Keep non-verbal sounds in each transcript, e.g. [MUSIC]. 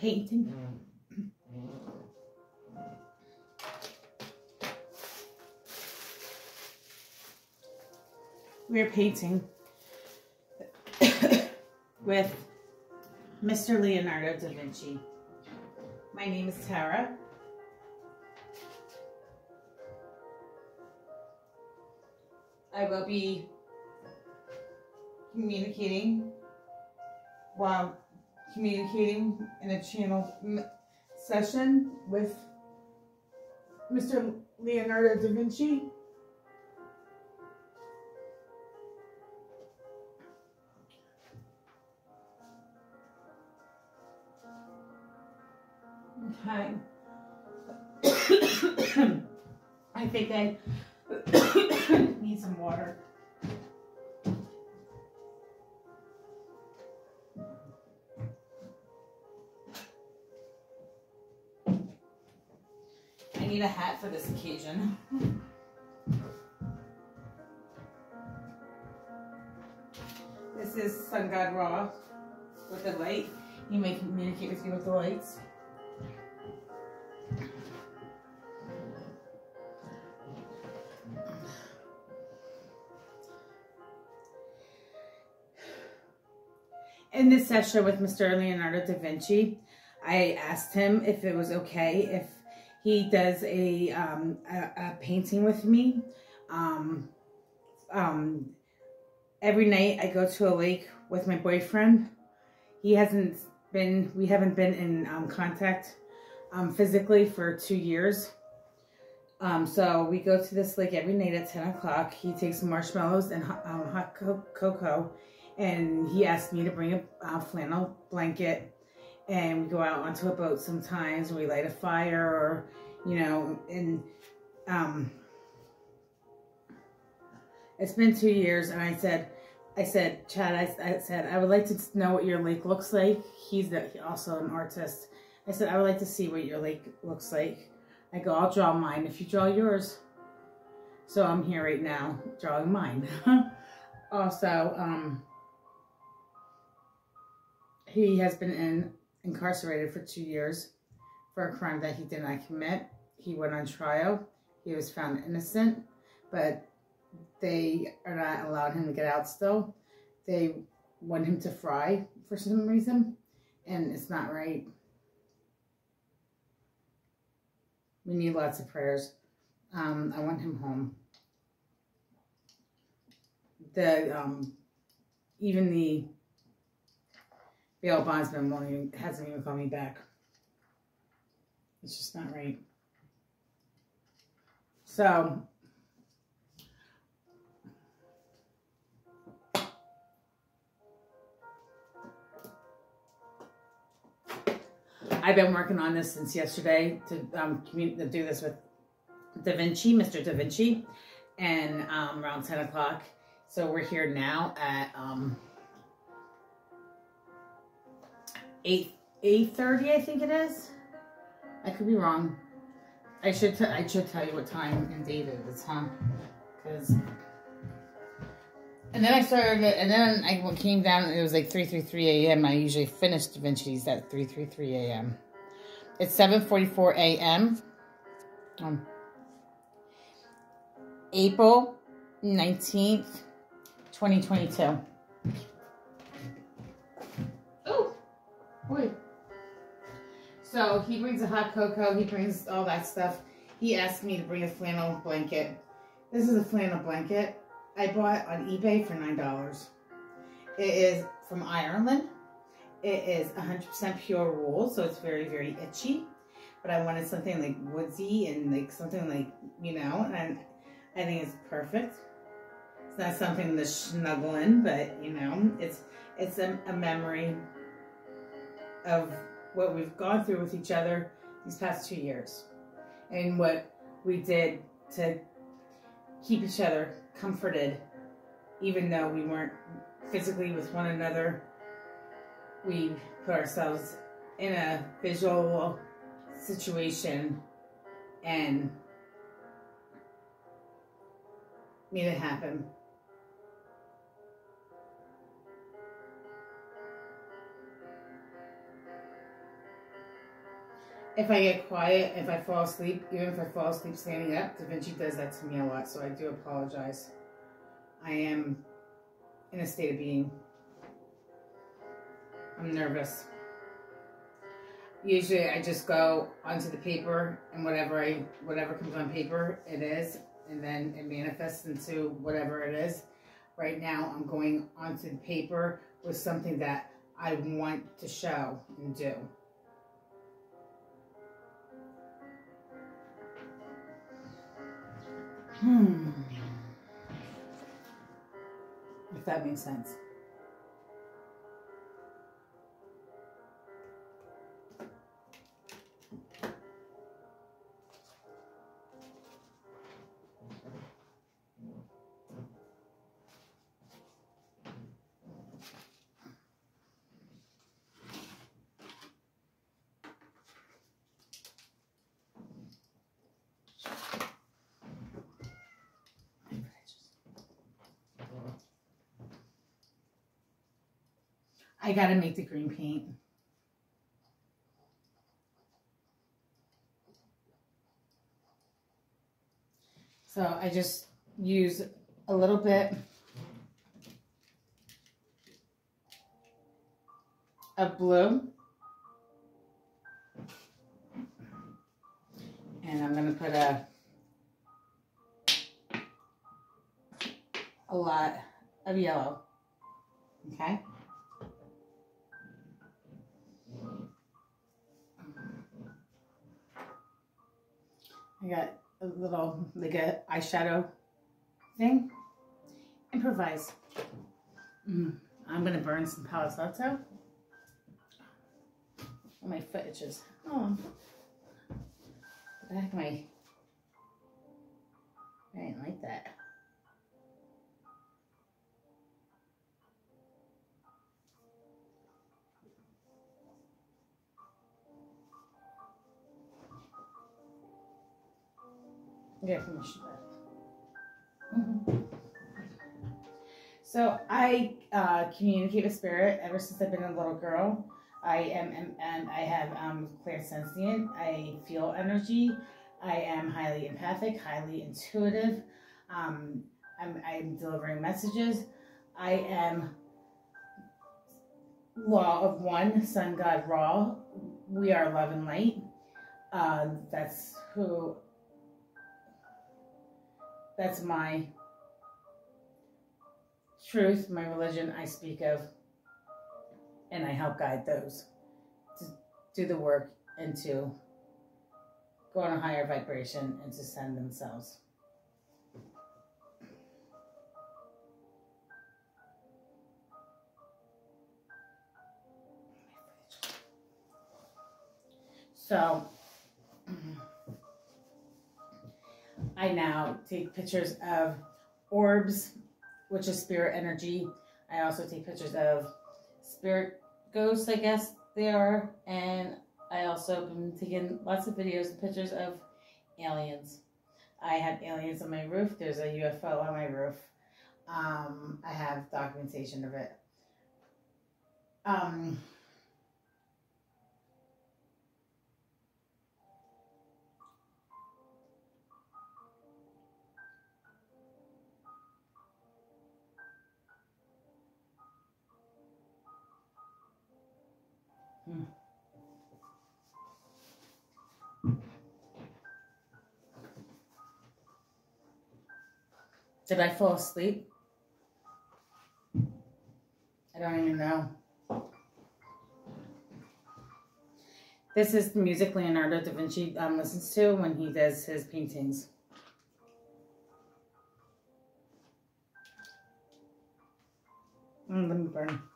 Painting. We're painting [COUGHS] with Mr. Leonardo da Vinci. My name is Tara. I will be communicating while communicating in a channel session with Mr. Leonardo da Vinci. Okay. [COUGHS] I think I [COUGHS] need some water. Need a hat for this occasion. This is Sun God Ra with the light. You may communicate with you with the lights. in this session with Mr. Leonardo da Vinci, I asked him if it was okay if he does a, um, a, a, painting with me. Um, um, every night I go to a lake with my boyfriend. He hasn't been, we haven't been in um, contact um, physically for two years. Um, so we go to this lake every night at 10 o'clock. He takes marshmallows and hot, um, hot co cocoa and he asked me to bring a, a, flannel blanket and we go out onto a boat sometimes and we light a fire or you know and um it's been two years and i said i said chad i, I said i would like to know what your lake looks like. He's the, also an artist. I said i would like to see what your lake looks like. I go i'll draw mine if you draw yours. So i'm here right now drawing mine. [LAUGHS] Also um he has been in, incarcerated for two years for a crime that he did not commit. He went on trial. He was found innocent, but they are not allowed him to get out still. They want him to fry for some reason, and it's not right. We need lots of prayers. Um, I want him home. The um, even the Bail bondsman hasn't even called me back. It's just not right. So, I've been working on this since yesterday to um, to do this with Da Vinci, Mr. Da Vinci, and um, around 10 o'clock. So we're here now at um, 8 8.30, I think it is. I could be wrong. I should I should tell you what time and date it is, huh? Because... And then I started it, and then I came down, it was like 3.33 a.m. I usually finish Da Vinci's at 3.33 a.m. It's 7.44 a.m. Um, April 19th, 2022. So he brings a hot cocoa. He brings all that stuff. He asked me to bring a flannel blanket. This is a flannel blanket I bought on eBay for $9. It is from Ireland. It is 100% pure wool, so it's very, very itchy. But I wanted something like woodsy and like something like, you know, and I think it's perfect. It's not something to snuggle in, but you know, it's it's a, a memory of what we've gone through with each other these past two years. And what we did to keep each other comforted even though we weren't physically with one another. We put ourselves in a visual situation and made it happen if I get quiet, if I fall asleep, even if I fall asleep standing up, Da Vinci does that to me a lot, so I do apologize. I am in a state of being. I'm nervous. Usually I just go onto the paper and whatever I whatever comes on paper it is and then it manifests into whatever it is. Right now I'm going onto the paper with something that I want to show and do. Hmm. If that makes sense. I gotta make the green paint. So I just use a little bit of blue. And I'm gonna put a a lot of yellow, okay? I got a little, like a eyeshadow thing. Improvise. Mm, I'm going to burn some Palo Santo. Oh, my foot itches. Oh. Back my... I didn't like that. That. Mm-hmm. So I uh, communicate with spirit ever since I've been a little girl. I am, am and I have um, clairsentient. I feel energy. I am highly empathic, highly intuitive. Um, I'm, I'm delivering messages. I am law of one, sun god Ra. We are love and light. Uh, that's who that's my truth, my religion I speak of, and I help guide those to do the work and to go on a higher vibration and to send themselves. So, I now take pictures of orbs, which is spirit energy. I also take pictures of spirit ghosts, I guess they are. And I also been taking lots of videos and pictures of aliens. I have aliens on my roof. There's a UFO on my roof. Um, I have documentation of it. Um, Did I fall asleep? I don't even know. This is the music Leonardo da Vinci um, listens to when he does his paintings. Mm, let me burn.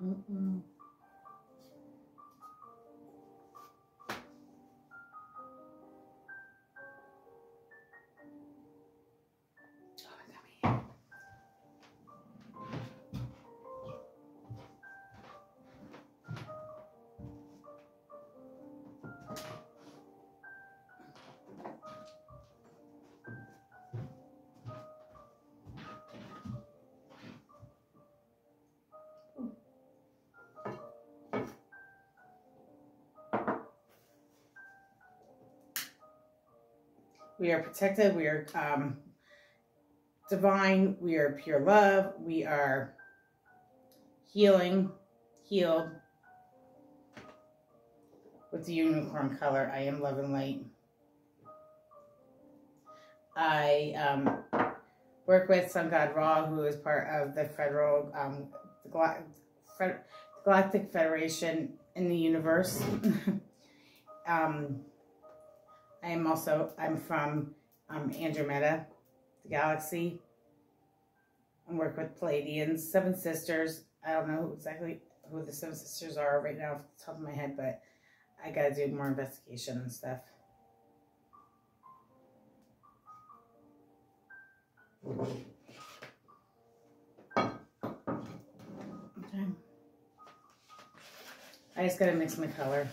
嗯嗯。We are protected. We are um, divine. We are pure love. We are healing, healed with the unicorn color. I am love and light. I um, work with Sun God Ra, who is part of the federal um, the Galactic Federation in the universe. [LAUGHS] um, I am also I'm from um, Andromeda, the galaxy. I work with Pleiadians, Seven Sisters. I don't know exactly who the Seven Sisters are right now off the top of my head, but I gotta do more investigation and stuff. Okay. I just gotta mix my color.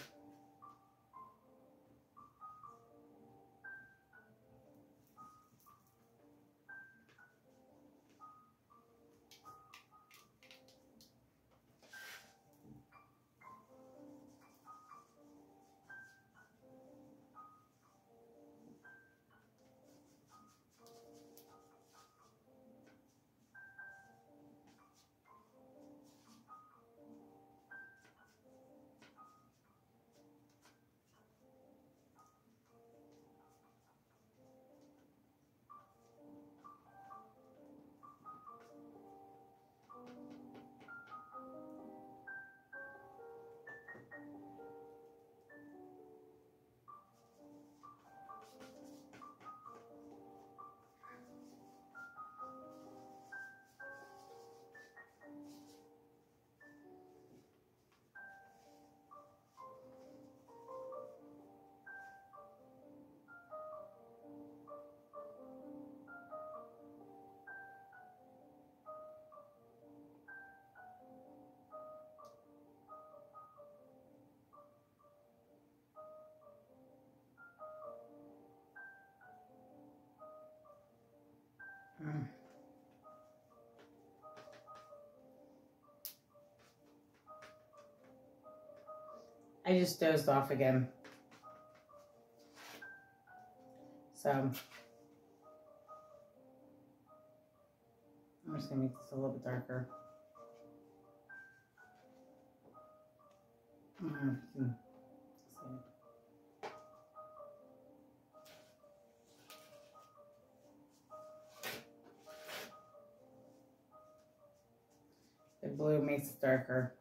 I just dozed off again. So I'm just gonna make this a little bit darker. Mm -hmm. The blue makes it darker.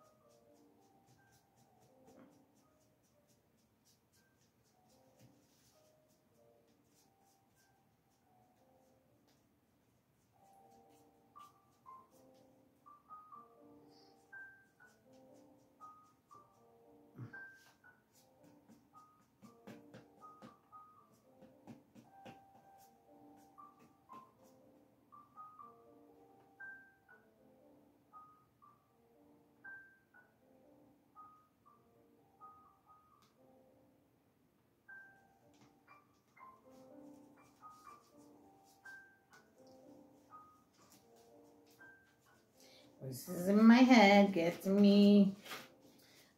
Voices in my head get to me.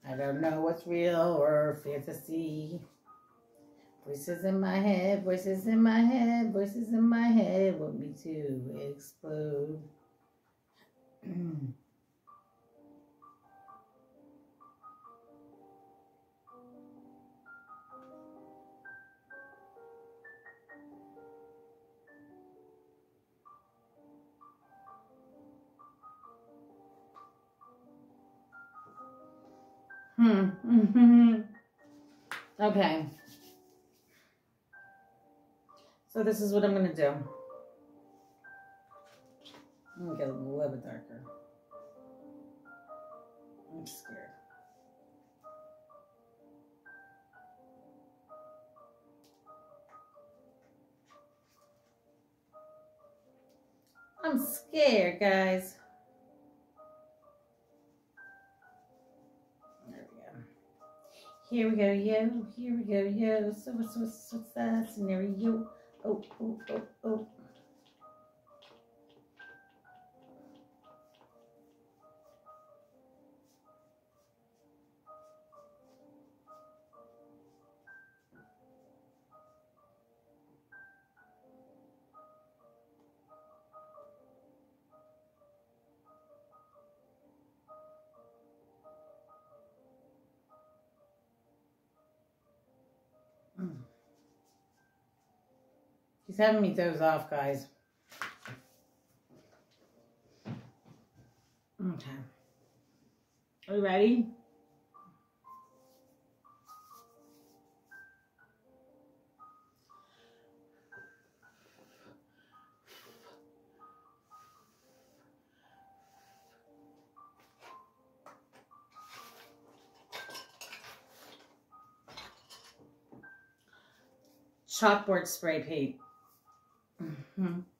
I don't know what's real or fantasy. Voices in my head, voices in my head, voices in my head want me to explode. [CLEARS THROAT] Hmm, hmm, hmm, hmm. okay. So this is what I'm going to do. I'm going to get a little bit darker. I'm scared. I'm scared, guys. Here we go, yo. Here we go, yo. So what's what's what's that scenario? Oh, oh, oh, oh. He's having me doze off, guys. Okay. Are you ready? chalkboard spray paint. Mm -hmm.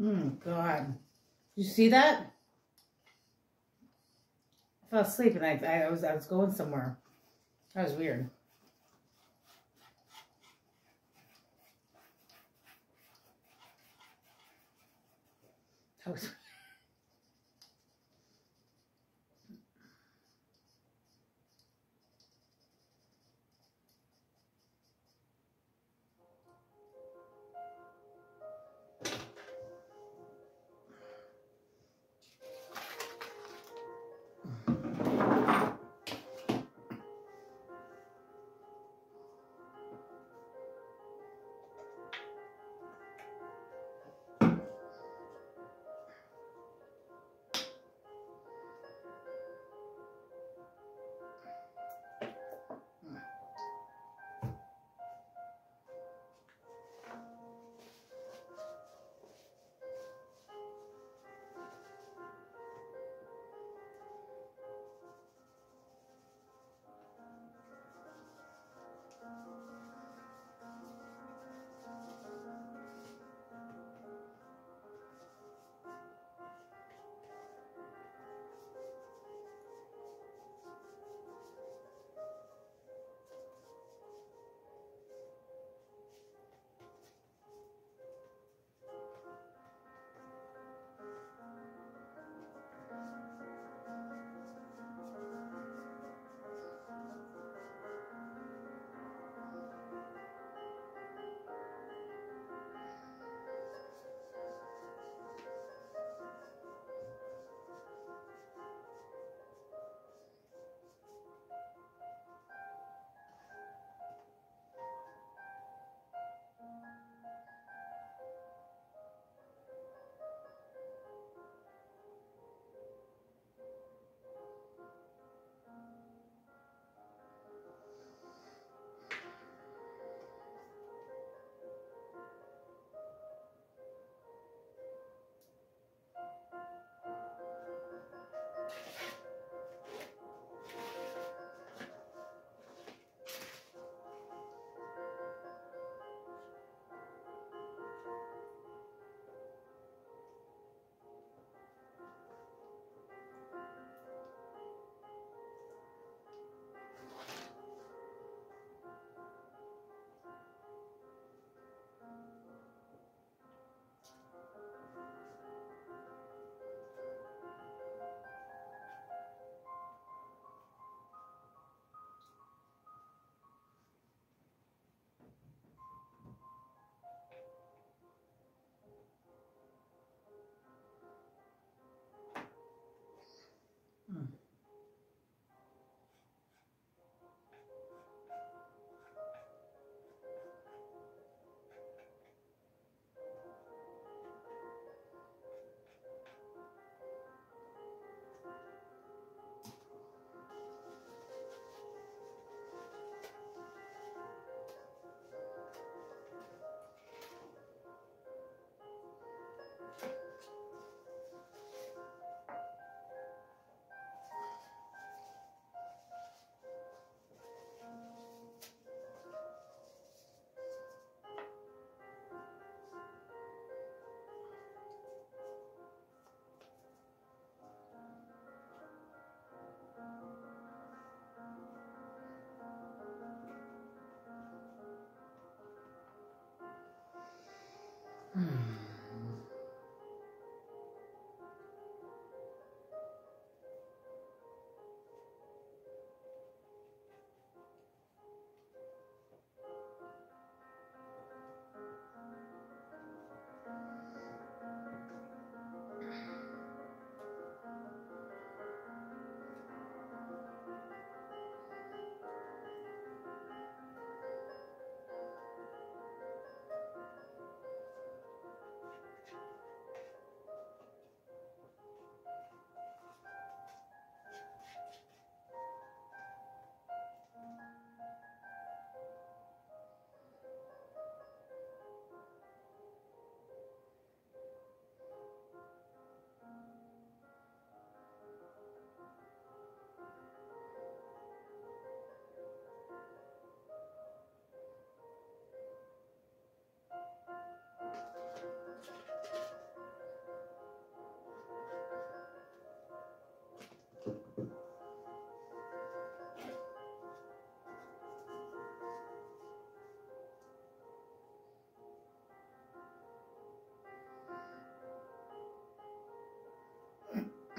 Oh God. You see that? I fell asleep and I, I was I was going somewhere. That was weird. That was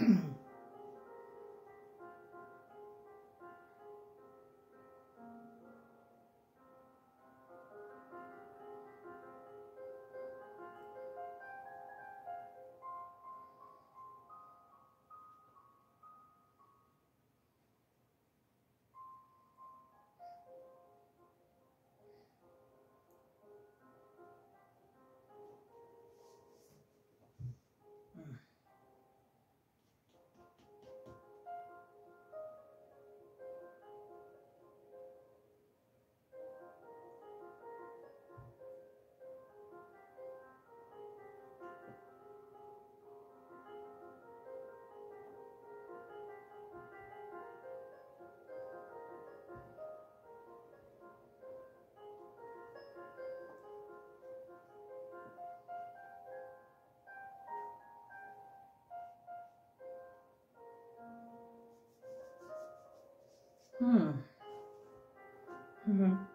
Hmm. [CLEARS THROAT] Mm-hmm.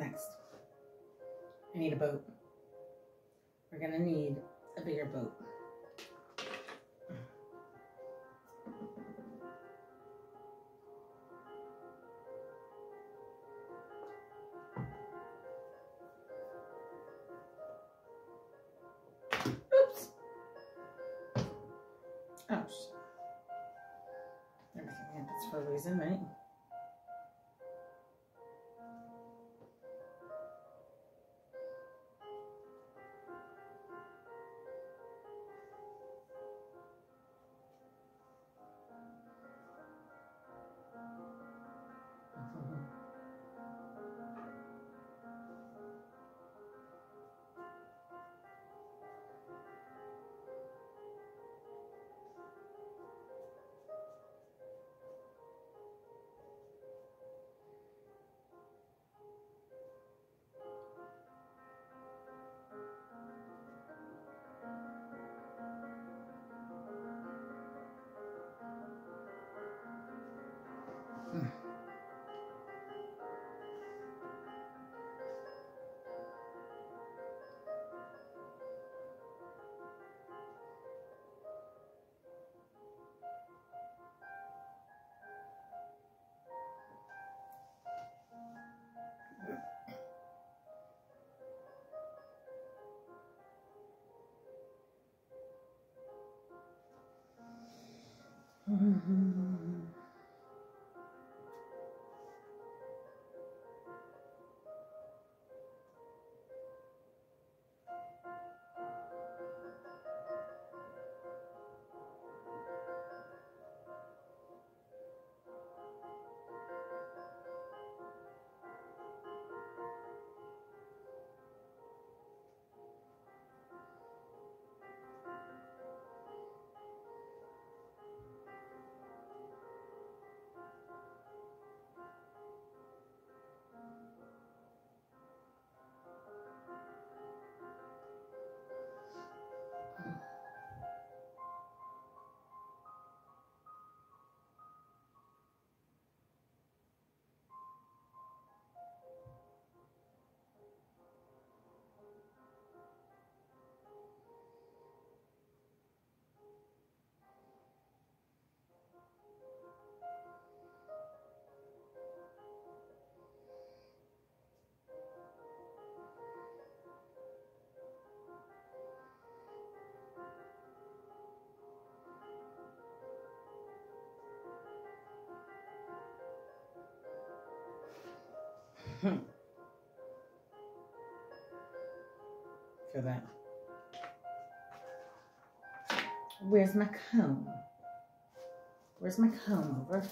Next? I need a boat. We're gonna need a bigger boat. Mm-hmm. Hmm. Feel that. Where's my comb? Where's my comb over?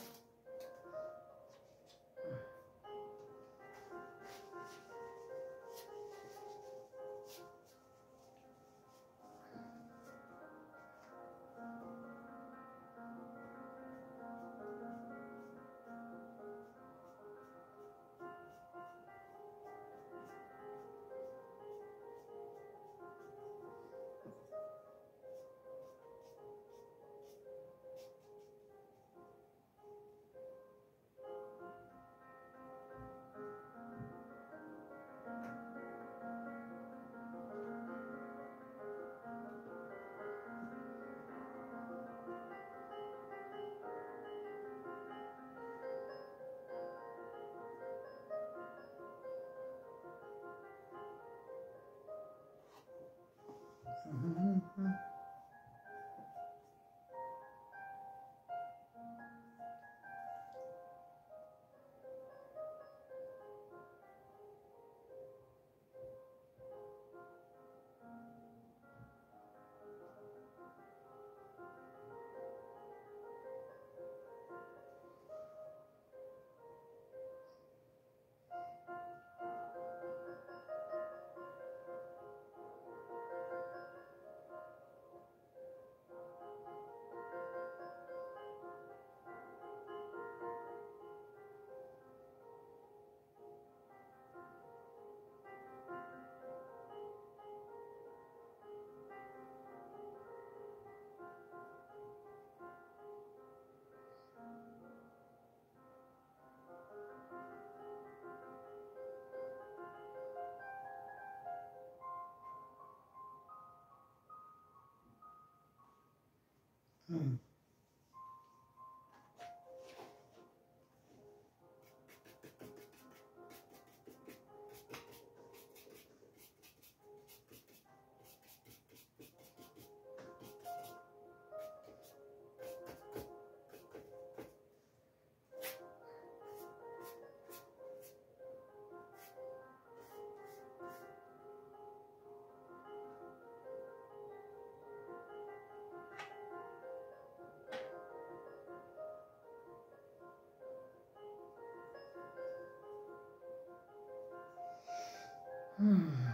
Hmm. Hmm.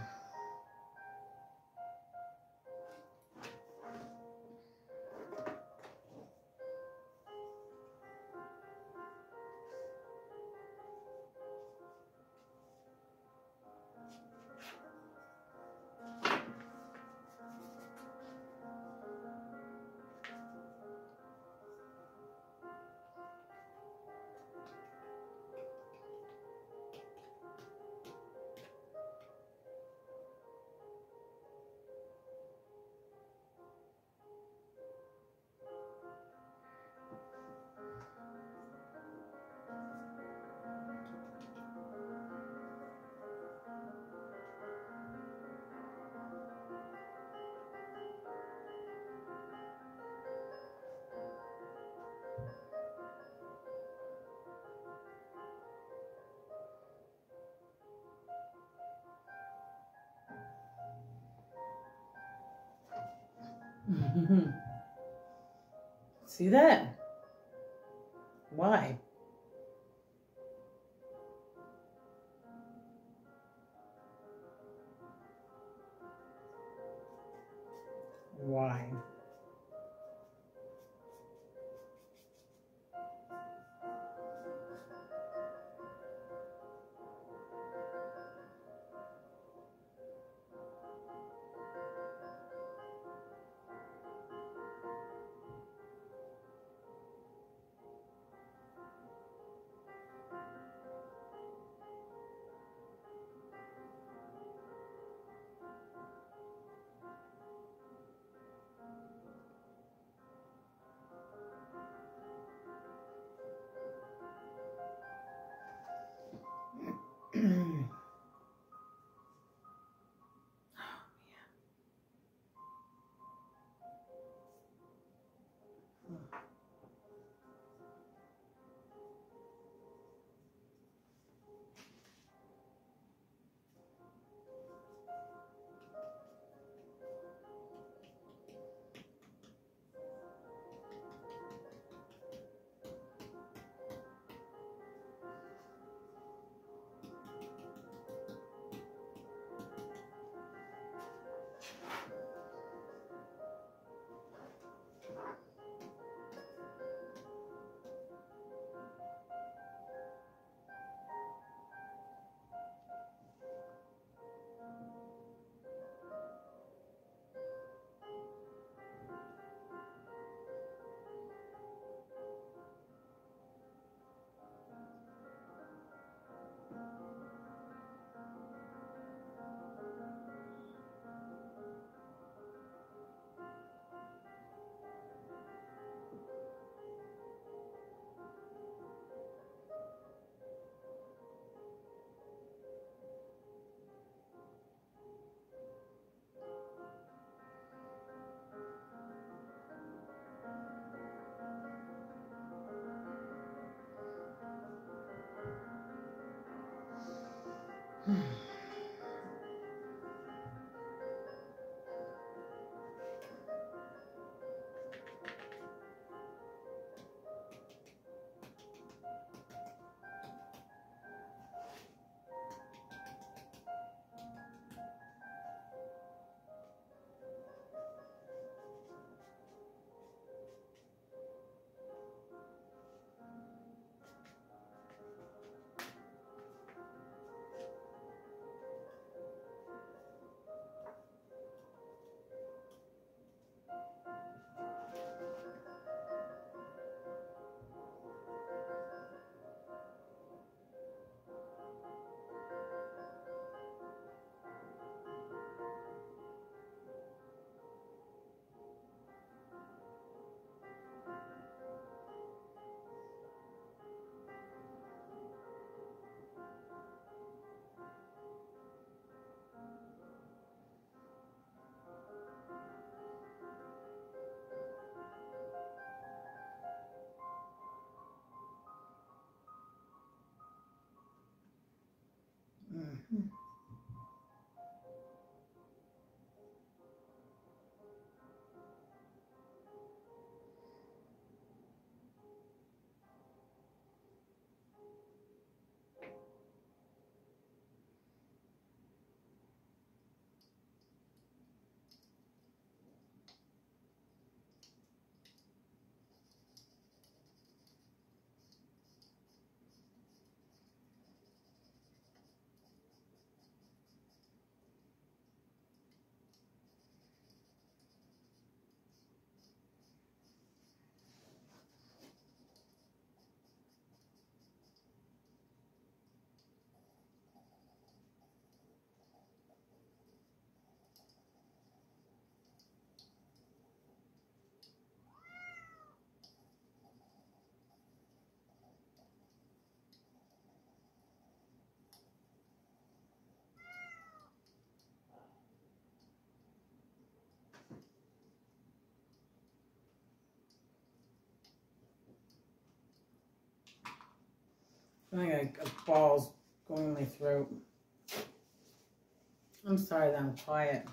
[LAUGHS] See that? Hmm. Mhm. I think a, a ball's going in my throat. I'm sorry that I'm quiet.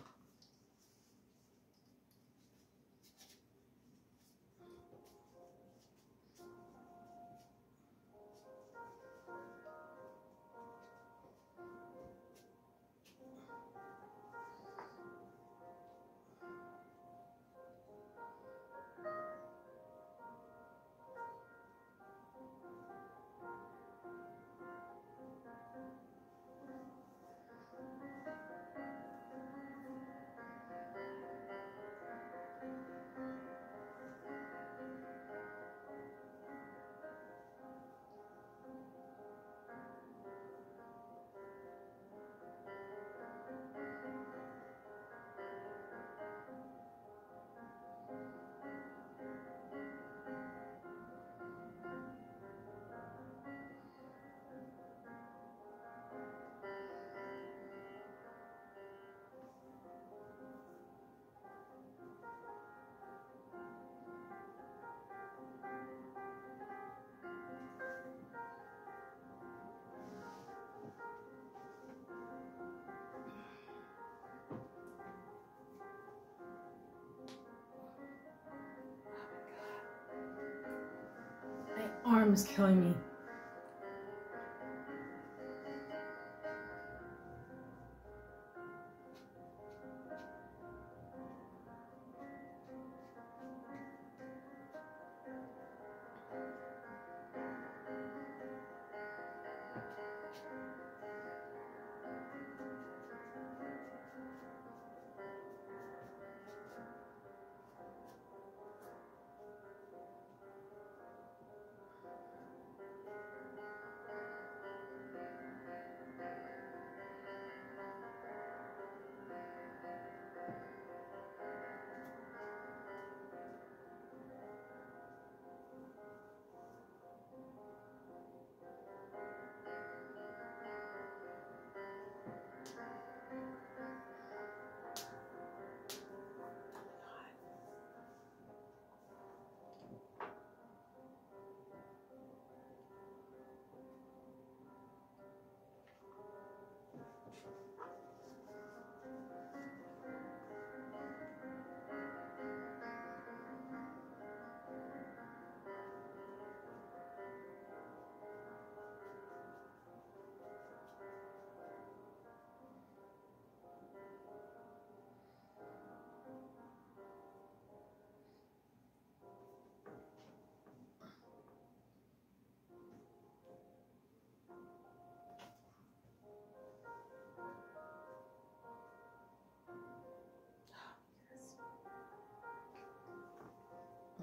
Arm is killing me.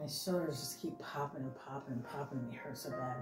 Shoulders just keep popping and popping and popping and they hurt so bad.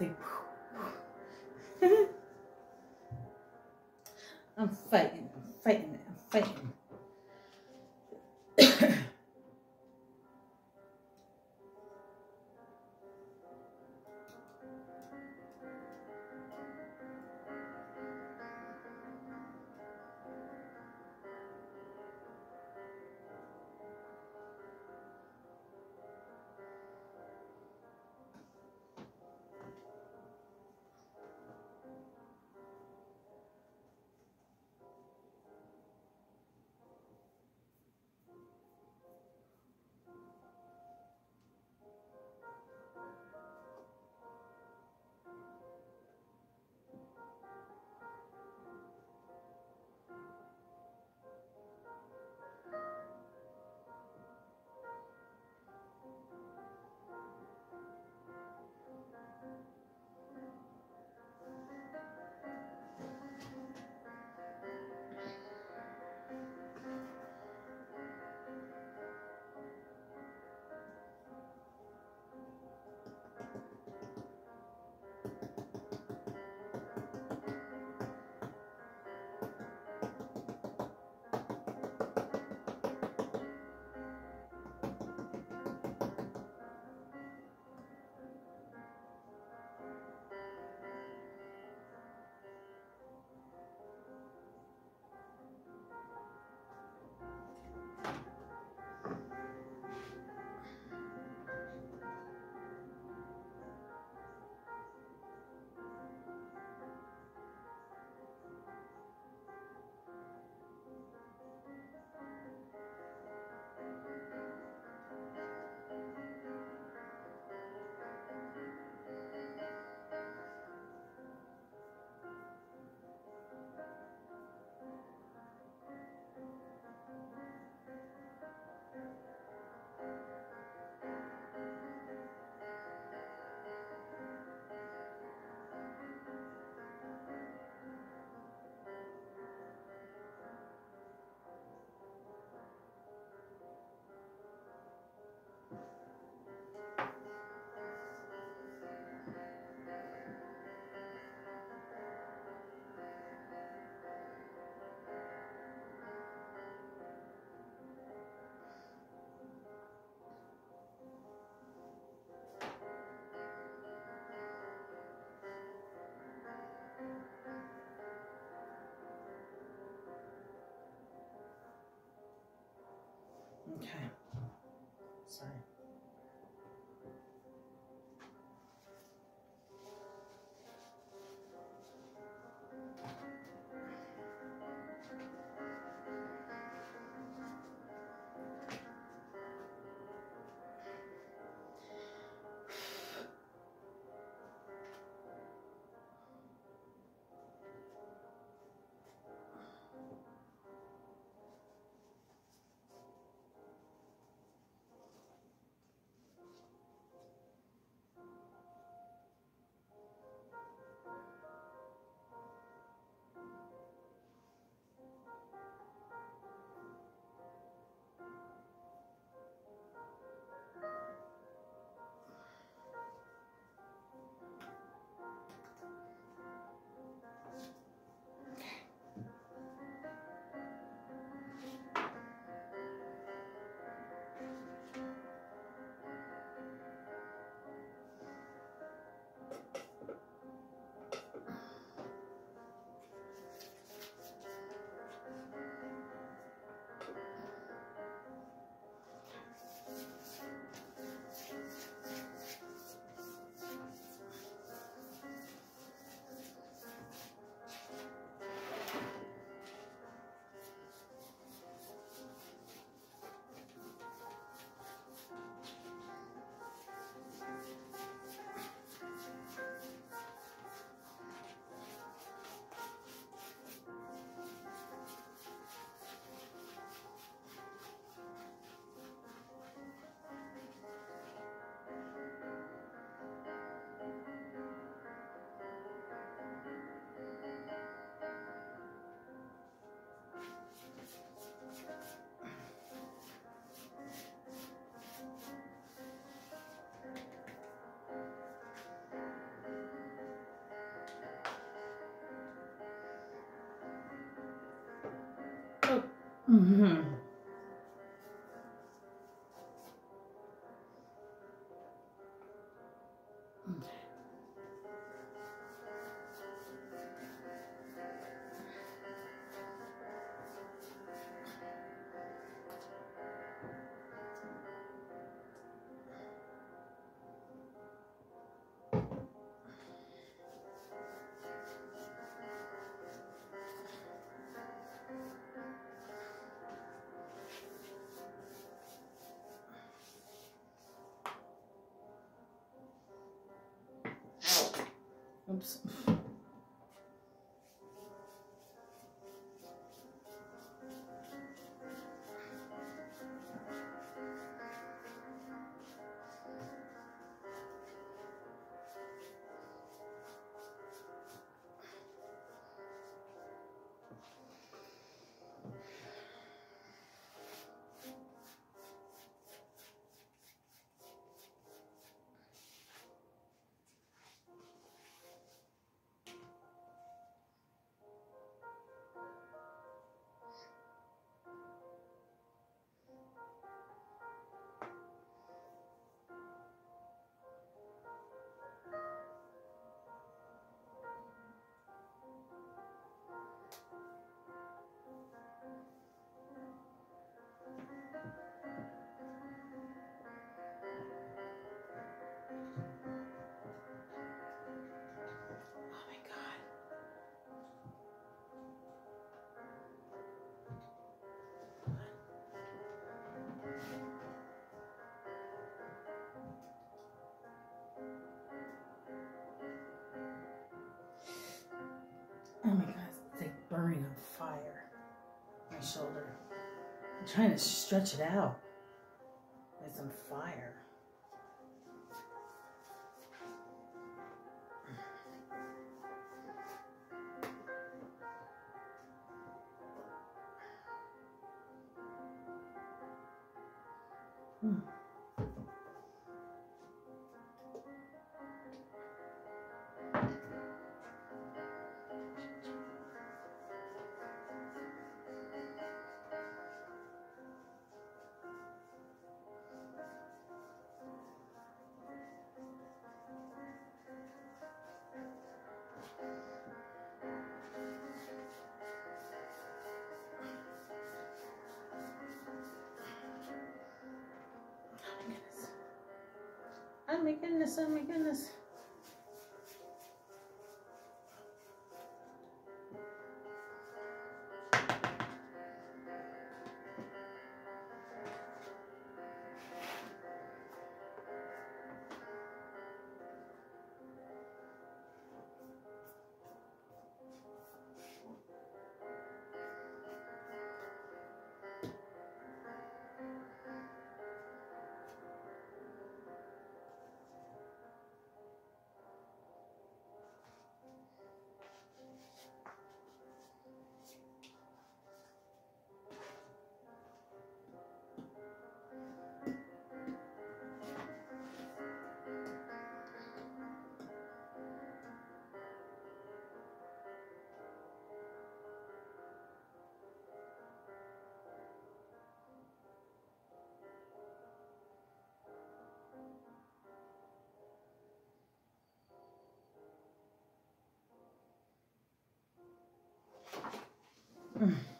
It's like, [LAUGHS] Okay. Mm-hmm. Oops. Fire. My shoulder. I'm trying to stretch it out. It's on fire. Oh my goodness, oh my goodness. Mm.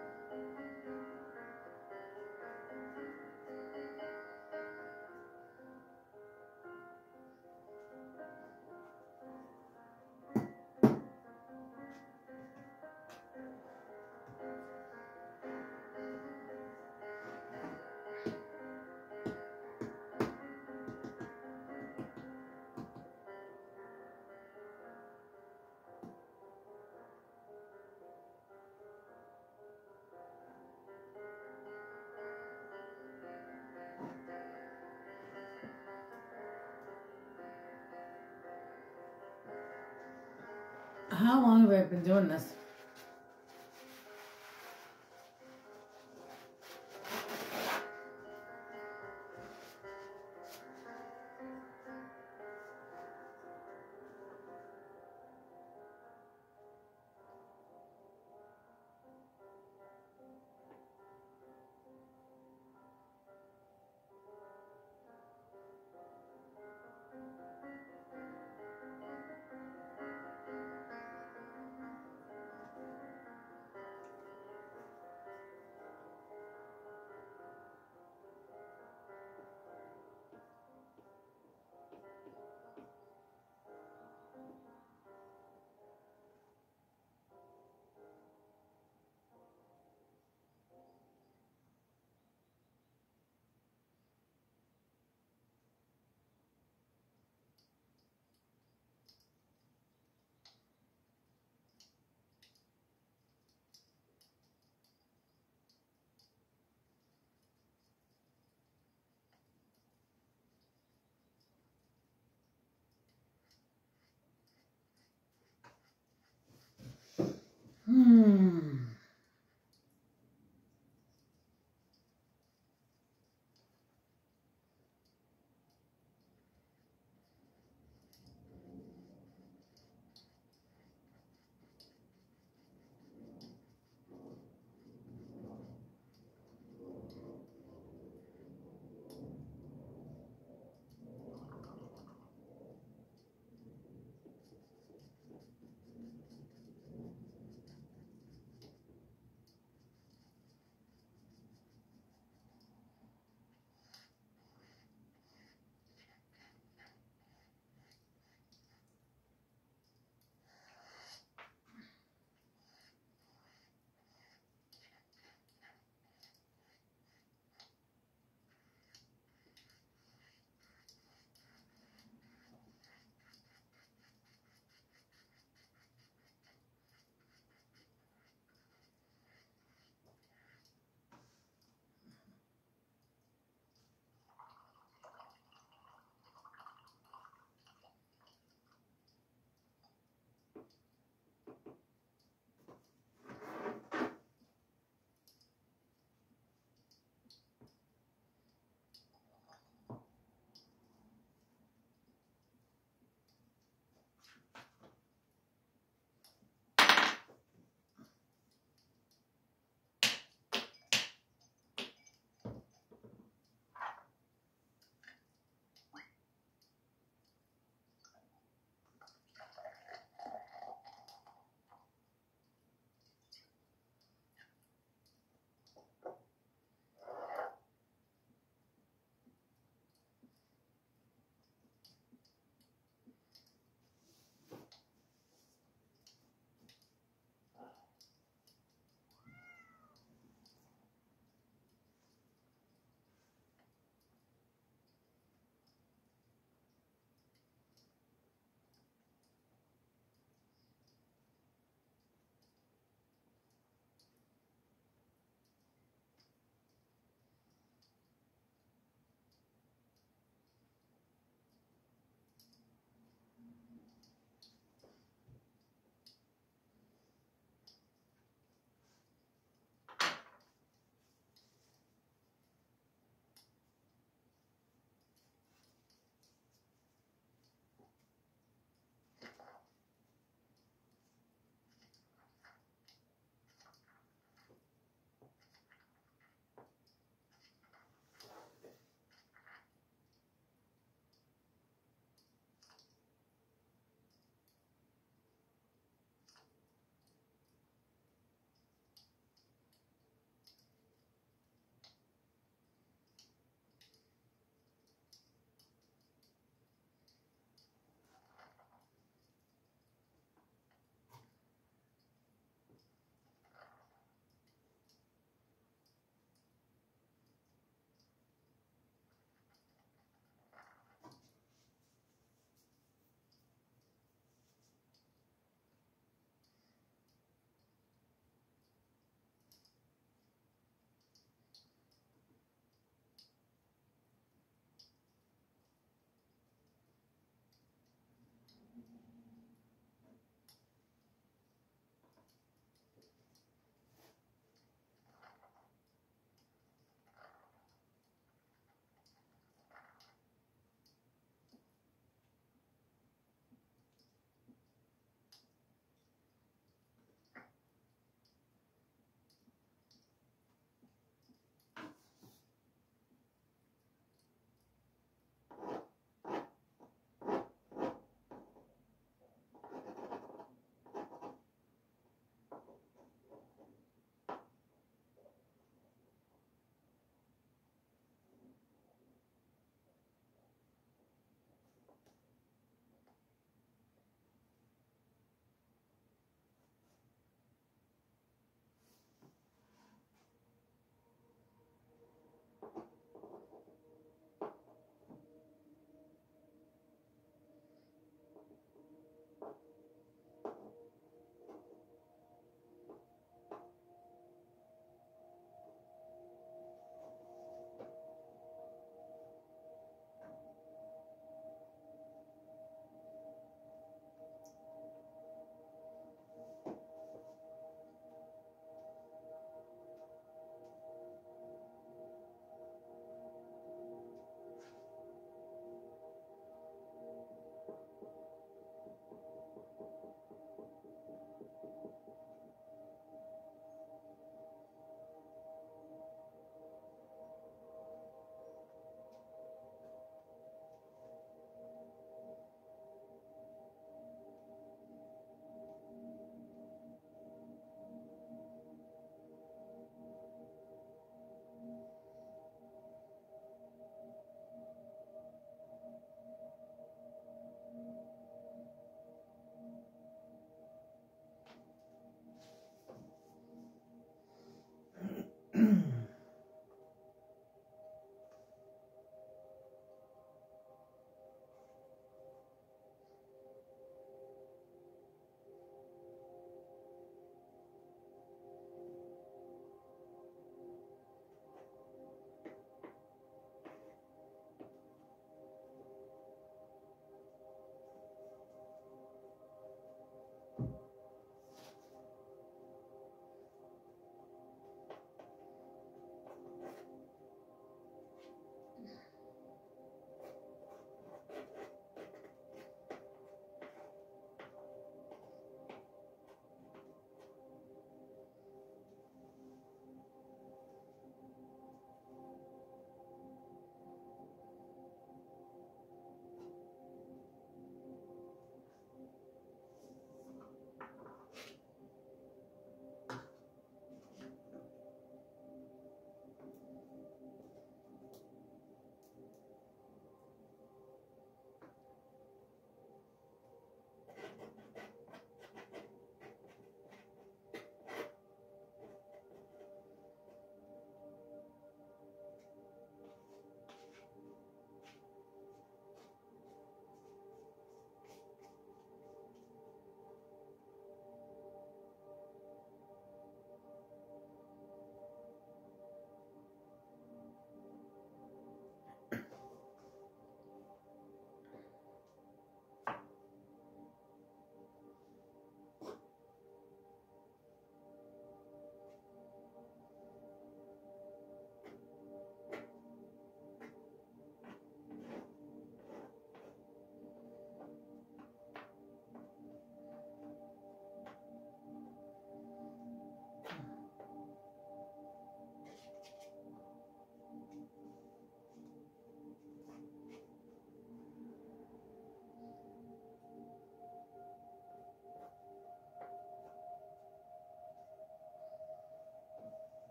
how long have I been doing this?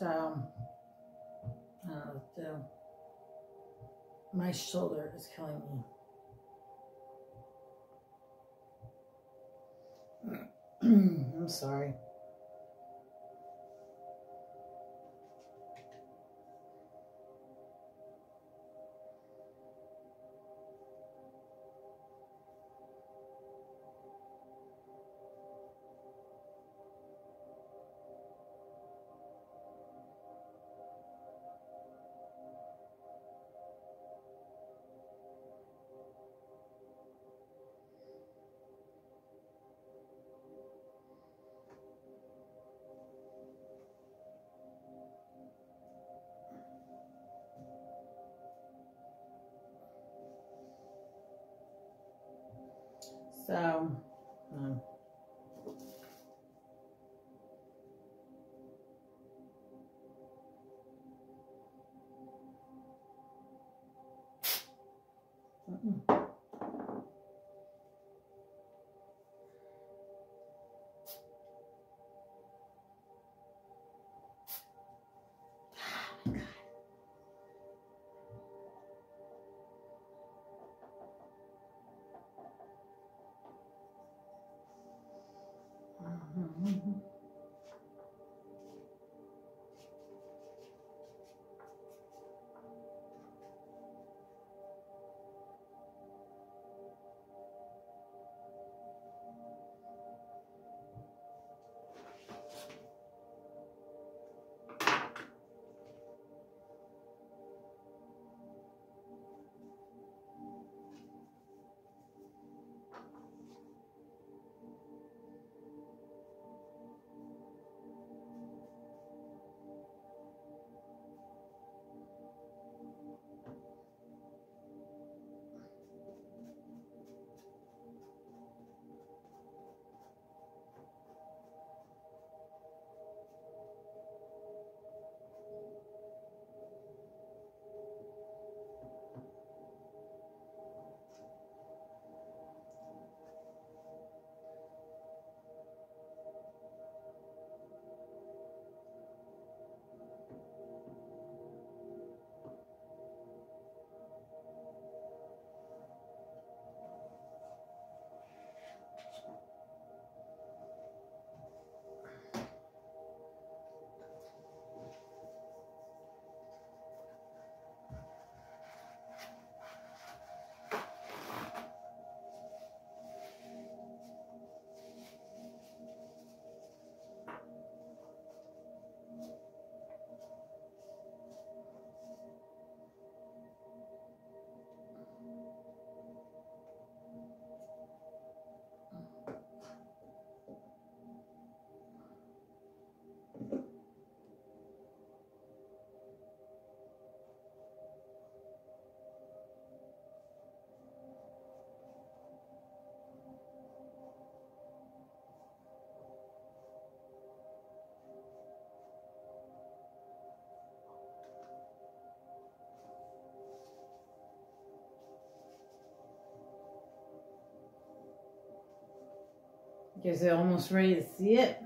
So, what to do. My shoulder is killing me. [CLEARS THROAT] I'm sorry. So, um, Guess they're almost ready to see it.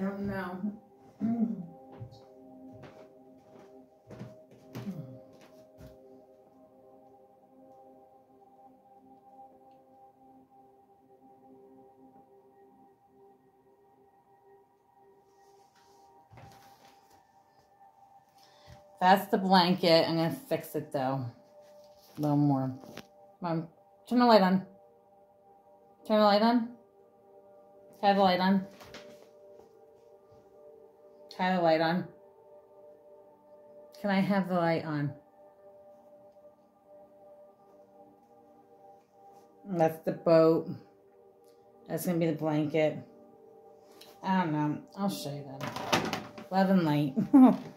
Don't know. Mm. That's the blanket. I'm going to fix it though. A little more. Mom, turn the light on. Turn the light on. Have the light on. Have the light on. Can I have the light on? That's the boat. That's going to be the blanket. I don't know. I'll show you that. Love and light. [LAUGHS]